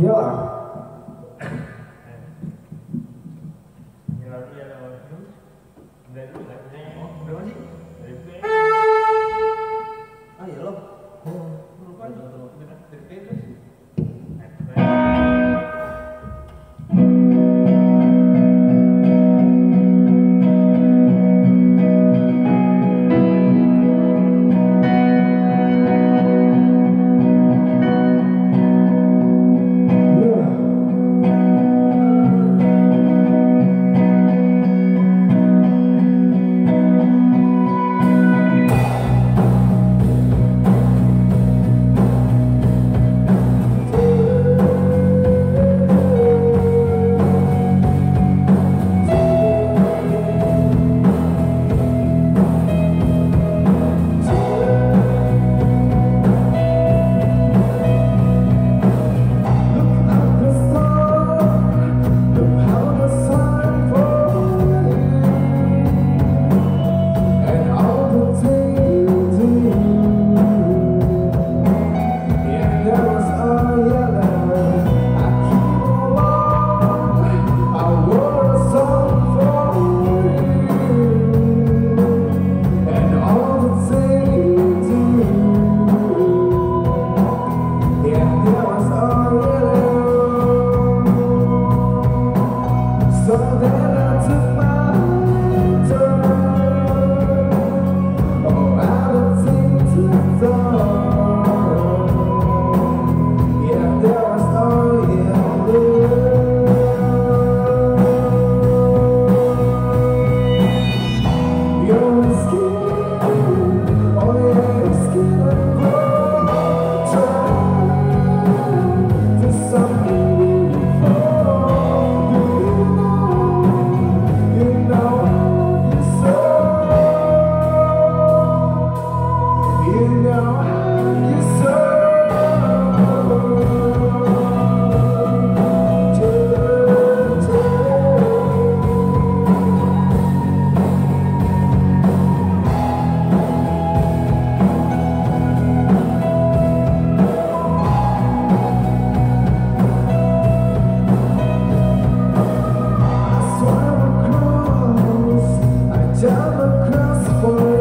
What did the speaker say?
Yuk. come across for